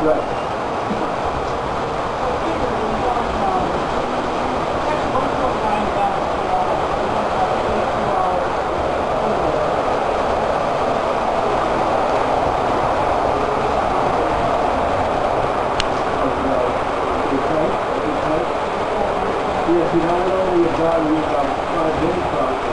Right. Yes, you not only about you about five days probably.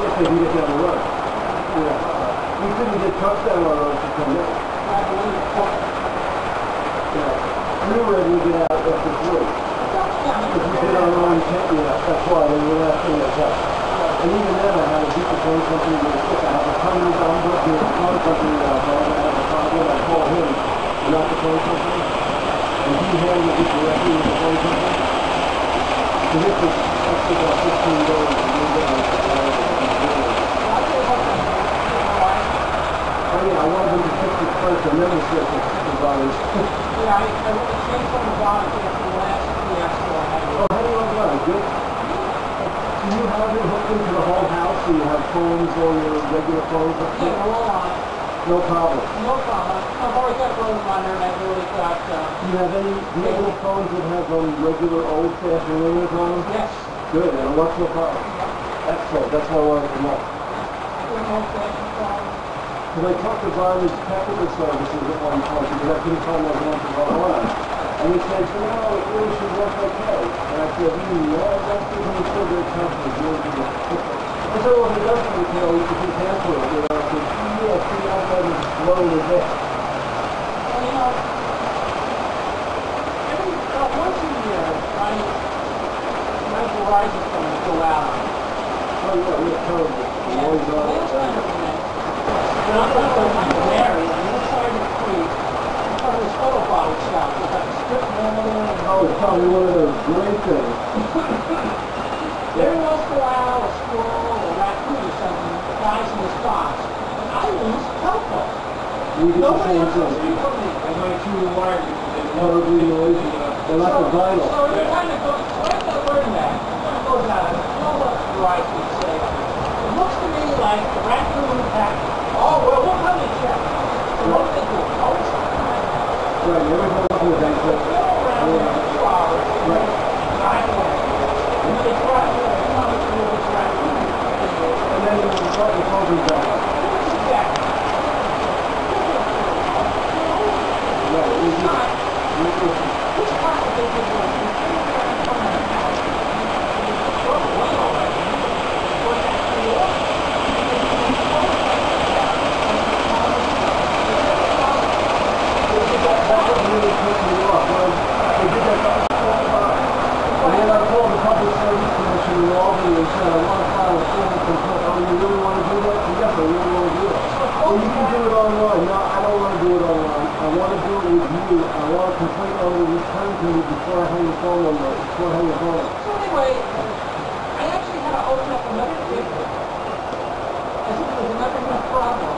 If they can get down the road. Yeah. We couldn't get trucks down our road to come in. Yeah. We were able to get out after three. If we did our own tent, yeah, that's why we were asking that help. And even then, I had a beat the phone company with a stick. I have a permanent number to the phone company that I call. I have a problem, I call him, not the phone company. And he handles it directly with the phone company. So this was, that's about fifteen dollars a year. Oh yeah, I wanted them to fix it first then the circuit supervisors. Yeah, I, I really changed from the bottom after the last fiasco I had. Oh, how do you like that? Good? Do you have it hooked into the whole house? Do you have phones, all your regular phones? Yeah, all on. No problem. No problem. I've already got Rode on there and I've already got, uh, Do you have any, do you have any phones that have um, regular old fashioned ringers on them? yes. Good, and what's the problem? Excellent, that's what I wanted to know. Because I talked to Brian's technical services at one point because I couldn't find those ones to go on. And he said, you know, it really should work okay. And I said, hmm, no, that's because I'm still very confident it's really good. I said, well, if it doesn't okay, we should just cancel it. You know, I said, yeah, see, I'd rather just blow it a. Well, you know, every, uh, once a year, my, my Verizon phone go out. Oh, yeah, we're terrible. And noise on last it. time it went, and I'm not going to Mary, on the other side of the creek, in front of this auto body shop, with that strip mall and Oh, probably one of those great things. Every once in a while, a squirrel or a raccoon or something flies in the spots, and I lose telephone. We get the Nobody same thing. going to wired because they Horribly noisy. They're like the So- vinyl. So you kind of go, so I learn that. It kind of goes out. You know what Verizon would say? It looks to me like the raccoon attack. Oh, well, we'll come and check. So what do they do? Always back. Right, you ever go up to a bank? They go around there for two hours, Right. drive away. And then they try to, you know, to do this raccoon. And then you start the phone goes back. Exactly. Right, we It's just, not. we just, Which part of the business was it? From the house. It's so way already. What's actually what? that really pissed me off. When they did that last call about, and then I called the Public Service Commission in Albany and said, I want to file a formal complaint. Oh, you really want to do that? Yes, I really want to do that. Well, you can do it online. No, I don't want to do it online. I want to do it with you. I want a complaint number returned to me before I the phone number, before I the phone. So anyway, I actually had to open up another ticket. As if there was another new problem.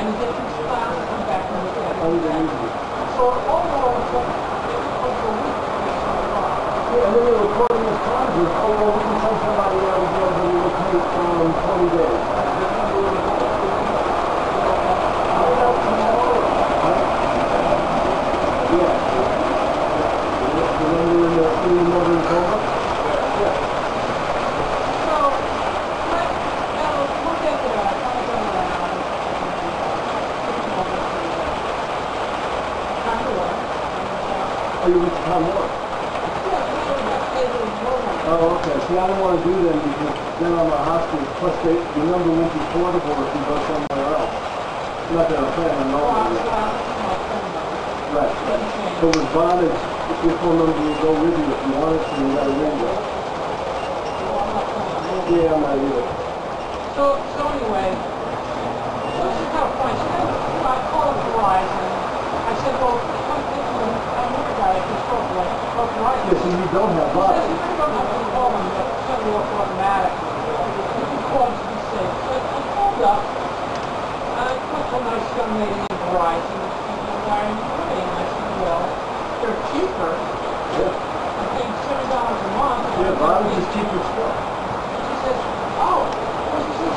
And to get these files to come back and look at it. Unbelievable. So all in all, it took, over a week. to get something wrong. Yeah, and then they were recording this conference. Oh, well, we can send somebody out of jail, but it will take, um, twenty days. Yeah. Remember in the, in the Northern Cobra? Yeah. So, let, now, look at that, I kind of go around. Kind of work. Oh, you went to Tom Moore? Oh, okay. See, I don't want to do them because then I'm a hostage. Plus, they, the number won't be portable if you go somewhere else. Not that I'm saying I'm not. Right. So with Vonage, your phone number will go with you if you want it to, you gotta ring it. Yeah, I'm not either. So, so anyway, so is kind of funny. Then, you I called Verizon. I said, well, Yeah, so you don't have He says, Vonage. you don't to call them, but send me off automatically. You can to be safe. So I called up, and I talked to a nice young lady in Verizon, and why are you paying? I said, well, they're cheaper. Yeah, I'm paying seven dollars a month. yeah Vonage is cheaper still. And she says, oh, well, she says,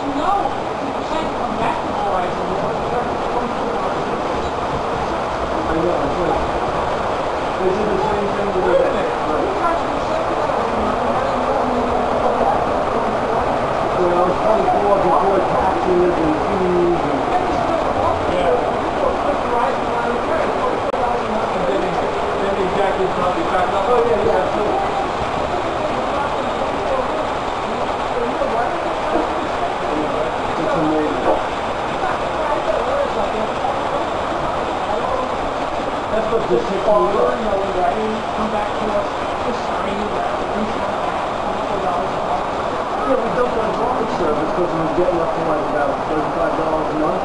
service because it was getting up to like about thirty-five dollars a month.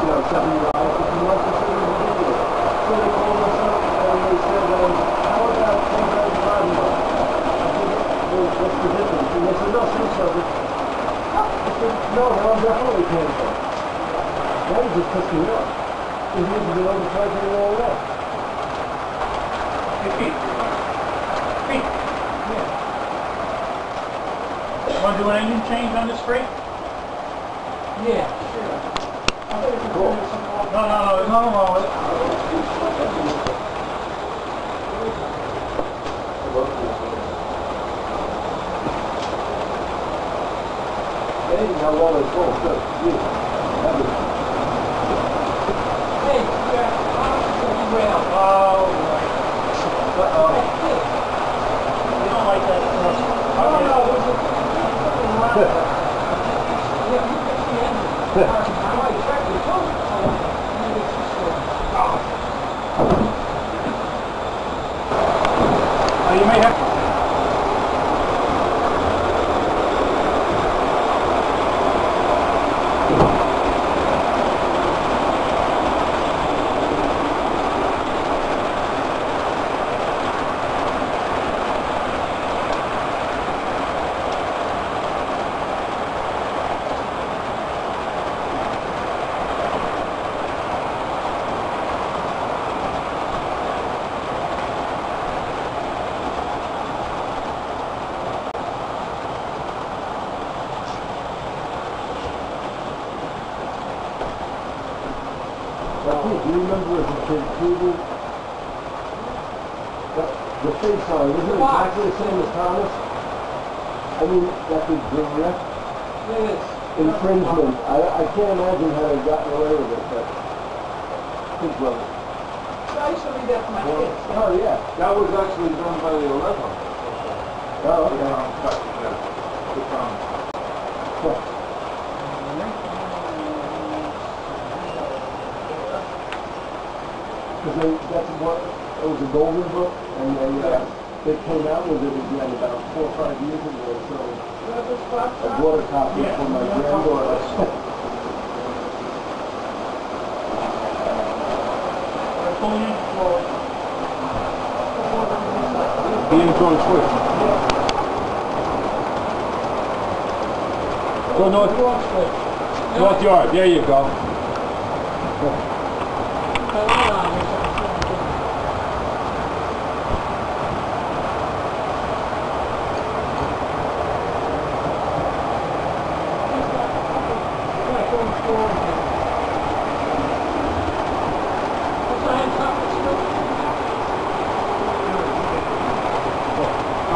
You know, seventy dollars a month, it's it was ridiculous. So they called us up and they said, um, how about ten thirty-five a month? I said, well, what's the difference? And they said, no, same service. I said, no, no, I'm definitely paying for it. That was just pissing me off. Because he was overcharging me all that. Hey, Pete. Pete. Want to do an engine change on this freight? Yeah, sure. I Cool. No, no, no, no, no, no. They didn't know what it was for, so, yeah. That was, Hey, yeah, I'm well. Oh, right. Uh-oh. Yeah. As a kid, Peter? That, the face on it, isn't it exactly the same as Thomas? I mean, that's a direct is. infringement. I, I can't imagine how they gotten away with it, but. His brother. I used to read that my kids. Oh, yeah. That was actually done by the eleven. Oh, okay. Good comment. Because they, that's what, it was a golden book, and they, uh, they came out with it again about four or five years ago, so I bought a copy for my granddaughter. Pull in forward. The in-joint switch. Go north, north yard, there you go.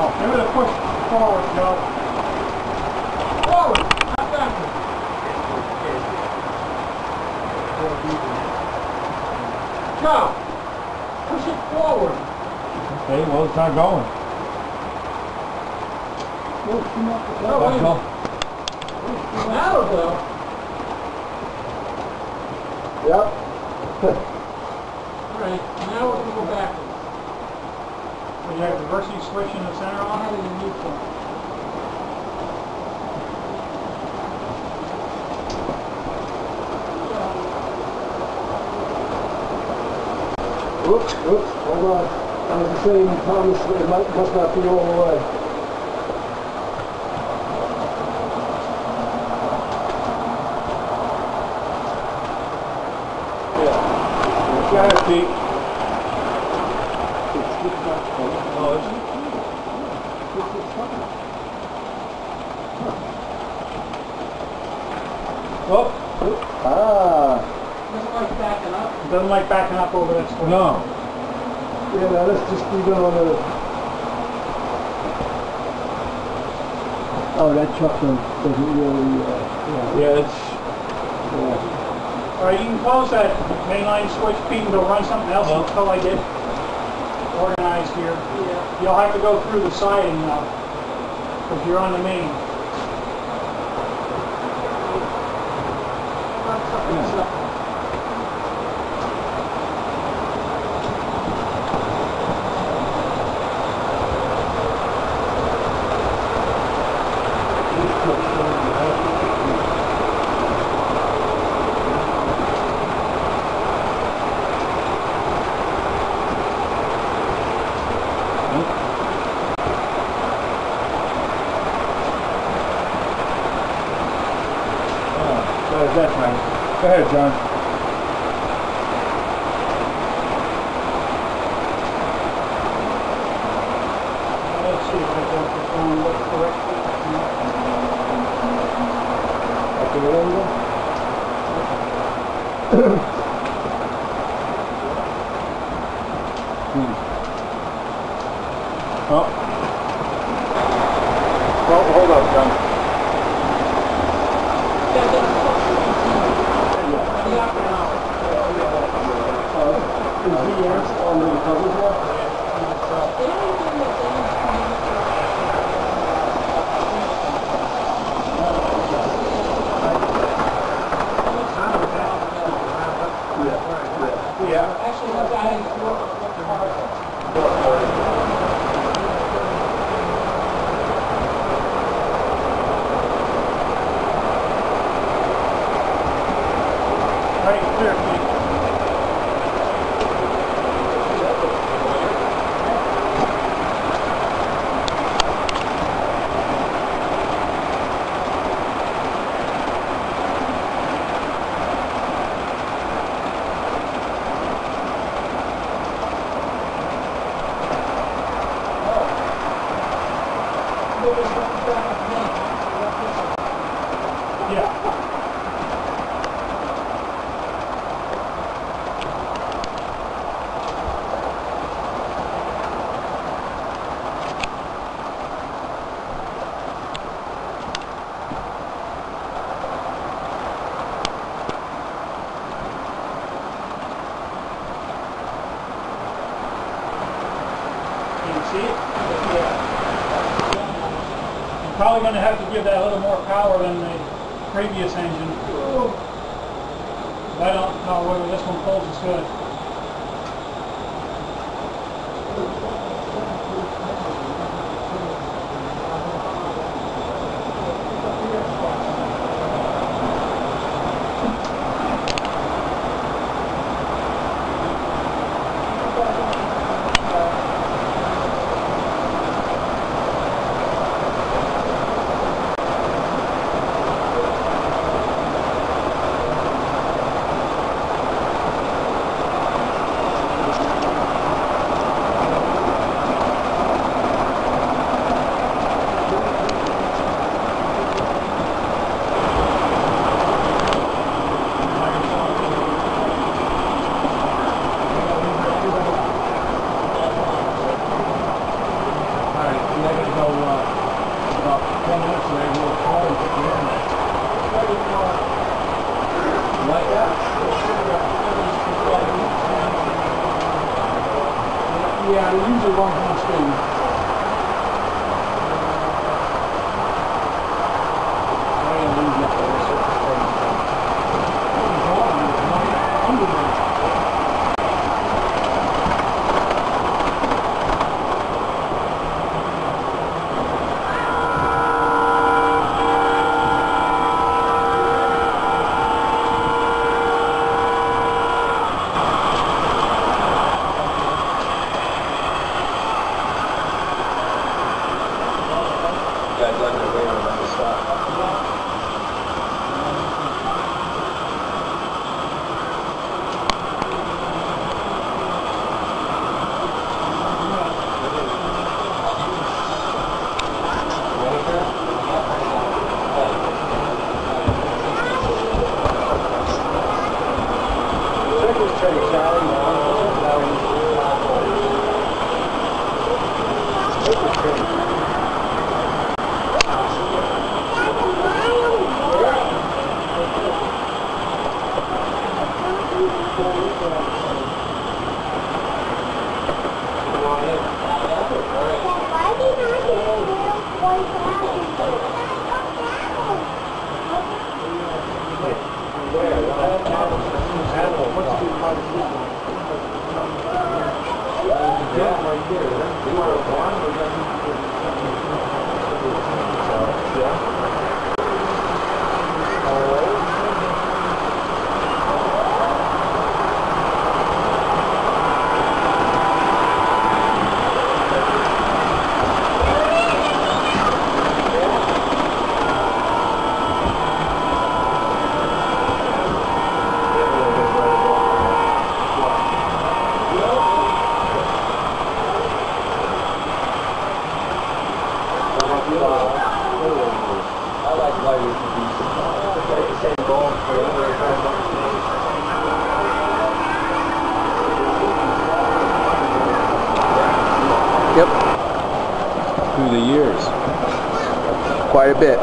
Oh, give it a push forward, Joe. Forward, not backward. Go. Push it forward. Okay, well, it's not going. No, wait. Let's go. That'll. Yep. All right, now we're gonna go backwards. So you have the reversing switch in the center I'll on? have it in neutral. Oops, oops, hold on. I was saying, Thomas, it might, must not be all the way. Go ahead, Pete. It's just not coming. Oh, is it? It's just coming. Oh, Ah, Doesn't like backing up. It doesn't like backing up over that switch. No. yeah, now let's just leave it on the... Oh, that truck doesn't doesn't really, uh, yeah, Yeah, it's, yeah. All right, you can close that mainline switch, Pete, and go run something else Yeah. until I get organized here. Yeah. You'll have to go through the siding now, because you're on the main. Run something else. These trucks don't have that's right. Go ahead, John. Let's see if I got this one look correctly. At the window? Oh. ハハハハ! Quite a bit.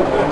Okay,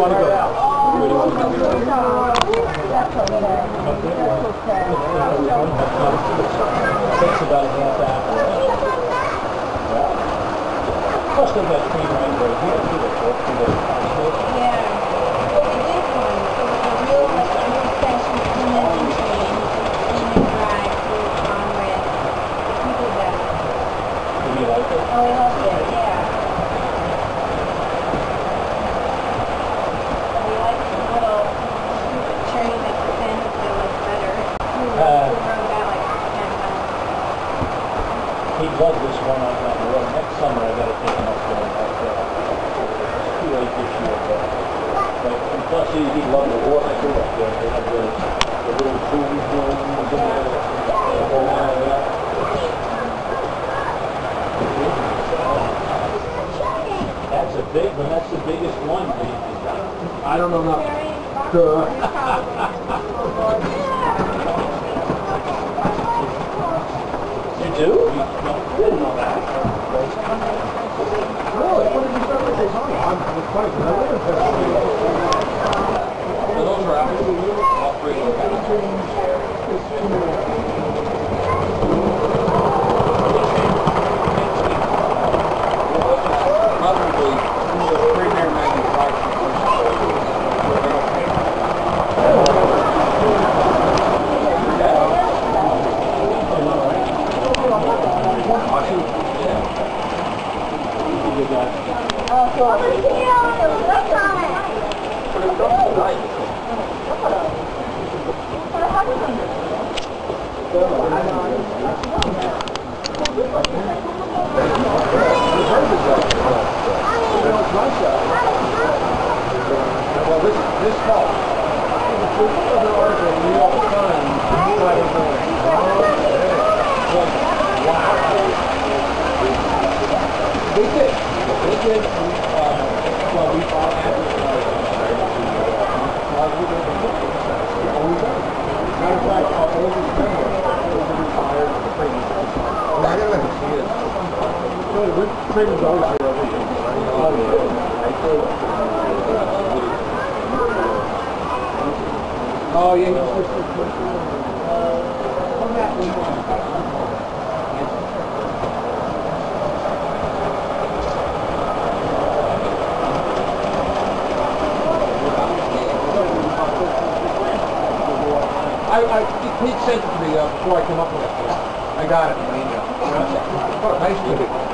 want to go? Where do you want to go? Takes about a half hour. Plus they've got three right here, here, here, here. Yeah. Well, we did one. It was a real, like, a real session convention train. And you drive through Congress. We did that. Do you like it? Oh, we loved it, yeah. We liked the little train that pretended to was better. We Uh. rode that like ten times. He loved this one on that road. Next summer I gotta take him up there and like that. It's too late this year, but, but and plus he, he loved the water too up there. They have the, the little swimming pool in there. the whole area. That's a big one, that's the biggest one, man. I don't know nothing. Very You do? You didn't know that. Really? What did you start with this on? I'm, it's funny, 'cause I live in Pennsylvania. So those are out. All three of them. Probably the premier manufacturer. Well, this, this helps. This other article in the New York Times, I don't. They did. They did, um, well, we all had. Matter of fact, our oldest member is a retired training. No, the training's always here every year. Oh, yeah. I, I, he sent it to me uh, before I came up with it. I got it in an email. Nice